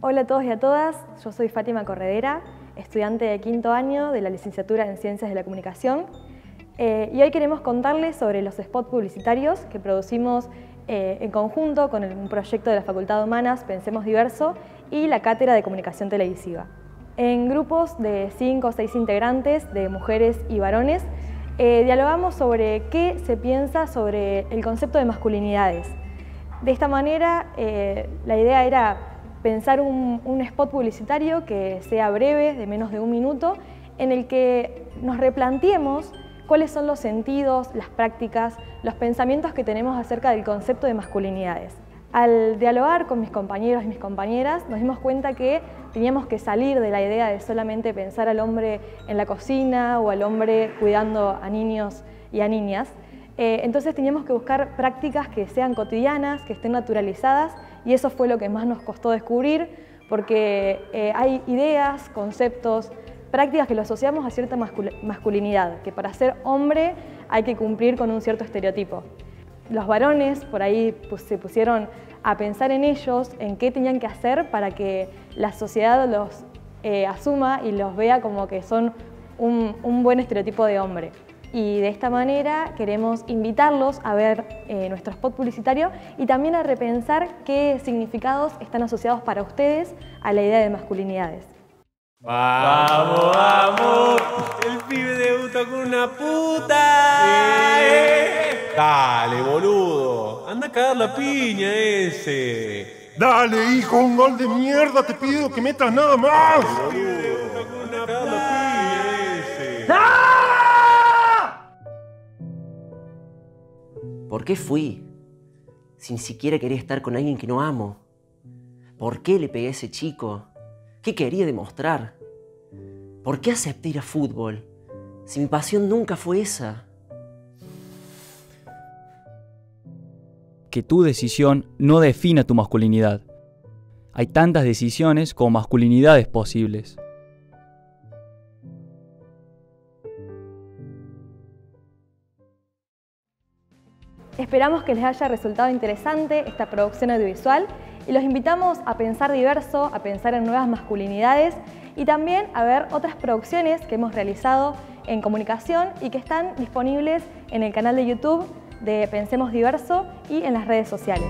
Hola a todos y a todas, yo soy Fátima Corredera, estudiante de quinto año de la licenciatura en Ciencias de la Comunicación eh, y hoy queremos contarles sobre los spots publicitarios que producimos eh, en conjunto con un proyecto de la Facultad de Humanas Pensemos Diverso y la Cátedra de Comunicación Televisiva. En grupos de cinco o seis integrantes, de mujeres y varones, eh, dialogamos sobre qué se piensa sobre el concepto de masculinidades. De esta manera, la idea era pensar un, un, spot publicitario que sea breve, de menos de un minuto, en el que nos replanteemos cuáles son los sentidos, las prácticas, los pensamientos que tenemos acerca del concepto de masculinidades. Al dialogar con mis compañeros y mis compañeras nos dimos cuenta que teníamos que salir de la idea de solamente pensar al hombre en la cocina o al hombre cuidando a niños y a niñas. Eh, entonces teníamos que buscar prácticas que sean cotidianas, que estén naturalizadas y eso fue lo que más nos costó descubrir porque eh, hay ideas, conceptos, prácticas que lo asociamos a cierta masculinidad, que para ser hombre hay que cumplir con un cierto estereotipo. Los varones por ahí pues, se pusieron a pensar en ellos, en qué tenían que hacer para que la sociedad los eh, asuma y los vea como que son un, buen estereotipo de hombre y de esta manera queremos invitarlos a ver eh, nuestro spot publicitario y también a repensar qué significados están asociados para ustedes a la idea de masculinidades. ¡Vamos, Dale, boludo. Anda a cagar la piña ese. Dale, hijo, un gol de mierda. Te pido que metas nada más. ¿Por qué fui? Si ni siquiera quería estar con alguien que no amo. ¿Por qué le pegué a ese chico? ¿Qué quería demostrar? ¿Por qué acepté ir a fútbol? Si mi pasión nunca fue esa. Que tu decisión no defina tu masculinidad. Hay tantas decisiones como masculinidades posibles. Esperamos que les haya resultado interesante esta producción audiovisual y los invitamos a pensar diverso, a pensar en nuevas masculinidades y también a ver otras producciones que hemos realizado en comunicación y que están disponibles en el canal de YouTube de Pensemos Diverso y en las redes sociales.